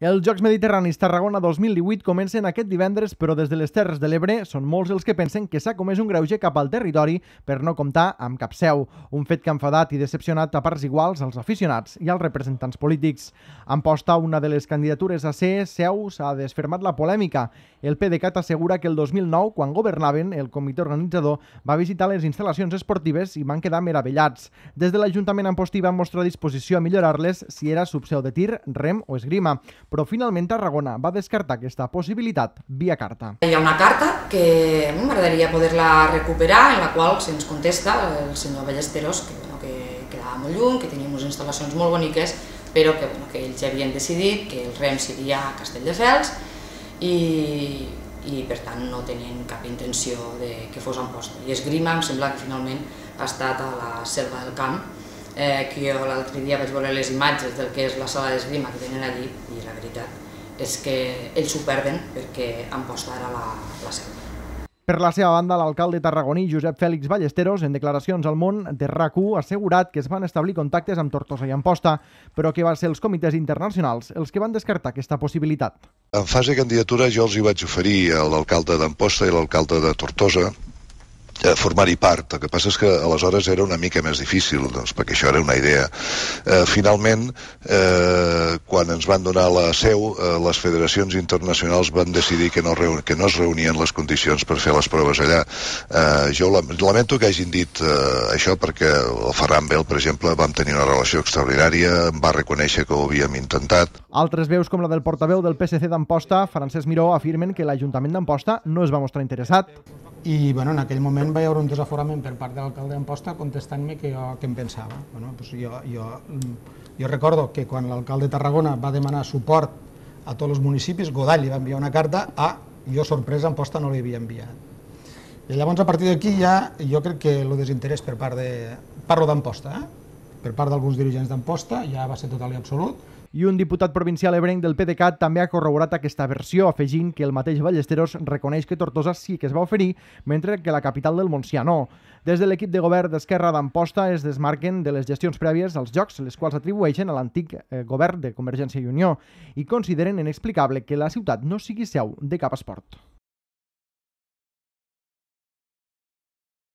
Els Jocs Mediterranis Tarragona 2018 comencen aquest divendres, però des de les Terres de l'Ebre són molts els que pensen que s'ha comès un greuge cap al territori per no comptar amb cap seu, un fet que ha enfadat i decepcionat a parts iguals als aficionats i als representants polítics. Amposta una de les candidatures a ser seu s'ha desfermat la polèmica. El PDeCAT assegura que el 2009, quan governaven, el comitè organitzador va visitar les instal·lacions esportives i van quedar meravellats. Des de l'Ajuntament Ampostí van mostrar disposició a millorar-les si era subseu de tir, rem o esgrima però finalment Tarragona va descartar aquesta possibilitat via carta. Hi ha una carta que m'agradaria poder-la recuperar, en la qual se'ns contesta el senyor Ballesteros que, bueno, que quedava molt lluny, que teníem unes instal·lacions molt boniques, però que, bueno, que ells ja havien decidit que el REM seria a Castelldefels i, i per tant no tenien cap intenció de que fos Amposta. I Esgrima em sembla que finalment ha estat a la selva del camp, eh, que jo l'altre dia vaig veure les imatges del que és la sala d'esgrima que tenen allí i la veritat és que ells s'ho perden perquè Amposta era la, la seu. Per la seva banda, l'alcalde tarragoní Josep Fèlix Ballesteros, en declaracions al món de rac ha assegurat que es van establir contactes amb Tortosa i Amposta, però que van ser els comitès internacionals els que van descartar aquesta possibilitat. En fase de candidatura jo els hi vaig oferir a l'alcalde d'Amposta i l'alcalde de Tortosa eh, formar-hi part. El que passa és que aleshores era una mica més difícil, doncs, perquè això era una idea. Eh, finalment, eh, quan ens van donar la seu, eh, les federacions internacionals van decidir que no, que no es reunien les condicions per fer les proves allà. Eh, jo lamento que hagin dit eh, això perquè el Ferran Bell, per exemple, vam tenir una relació extraordinària, em va reconèixer que ho havíem intentat. Altres veus, com la del portaveu del PSC d'Amposta, Francesc Miró, afirmen que l'Ajuntament d'Amposta no es va mostrar interessat i bueno, en aquell moment va haver un desaforament per part de l'alcalde d'Amposta contestant-me que jo què em pensava. Bueno, doncs jo, jo, jo recordo que quan l'alcalde de Tarragona va demanar suport a tots els municipis, Godall li va enviar una carta a jo sorpresa Amposta no li havia enviat. I llavors a partir d'aquí ja jo crec que el desinterès per part de... Parlo d'Amposta, eh? Per part d'alguns dirigents d'Amposta, ja va ser total i absolut, i un diputat provincial ebrenc del PDeCAT també ha corroborat aquesta versió, afegint que el mateix Ballesteros reconeix que Tortosa sí que es va oferir, mentre que la capital del Montsià no. Des de l'equip de govern d'Esquerra d'Amposta es desmarquen de les gestions prèvies als jocs, les quals atribueixen a l'antic eh, govern de Convergència i Unió, i consideren inexplicable que la ciutat no sigui seu de cap esport.